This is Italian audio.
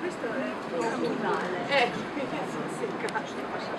Questo è comunale. Eh, sì, sì, capace di passare.